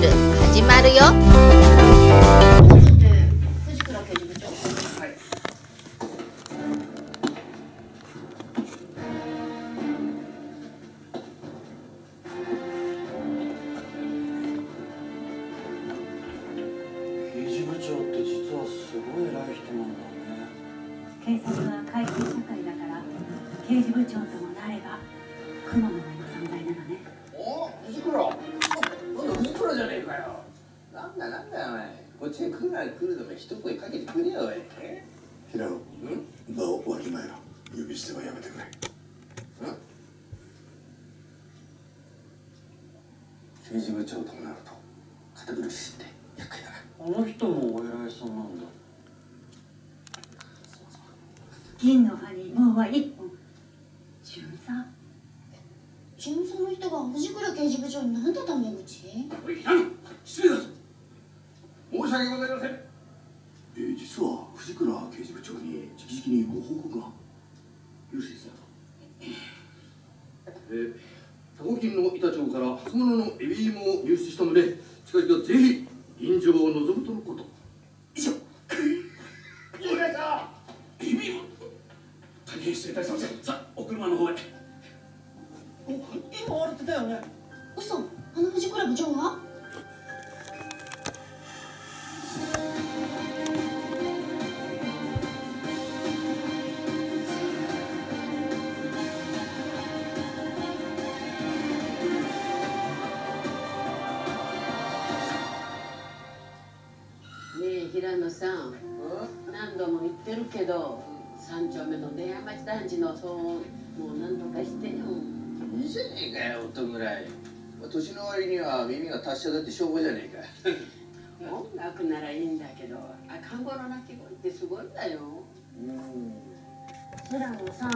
ル始まるよ。警察は会計社会だから刑事部長ともなれば雲の上なんだなんだよお前。こっちへ来るなら来るでも一声かけてくれよおい。え平野ん？場をわきまえろ呼び捨てはやめてくれ。刑事部長ともなると堅苦しいって厄介だな。あの人もお偉いさんなんだ。銀の歯に棒は一本巡査巡査の人が藤倉刑事部長になんでタメ口？申し訳ございません。えー実は藤倉刑事部長に直々にご報告が。よろしいですか？えー、タコ金の板長から初物のエビ芋を入手したので近々ぜひ臨場を望むとのこと。以上。お願いさエビ芋大変失礼いたしませんさあお車の方へ。今割れてたよね。嘘。あの藤倉部長がねえ平野さん。何度も言ってるけど三丁目の根山町団地の騒音もう何とかしてよ。いいじゃねえかよ音ぐらい。年の割には耳が達者だって証拠じゃねえか。音楽ならいいんだけど赤ん坊の鳴き声ってすごいんだよ。うん。平野さん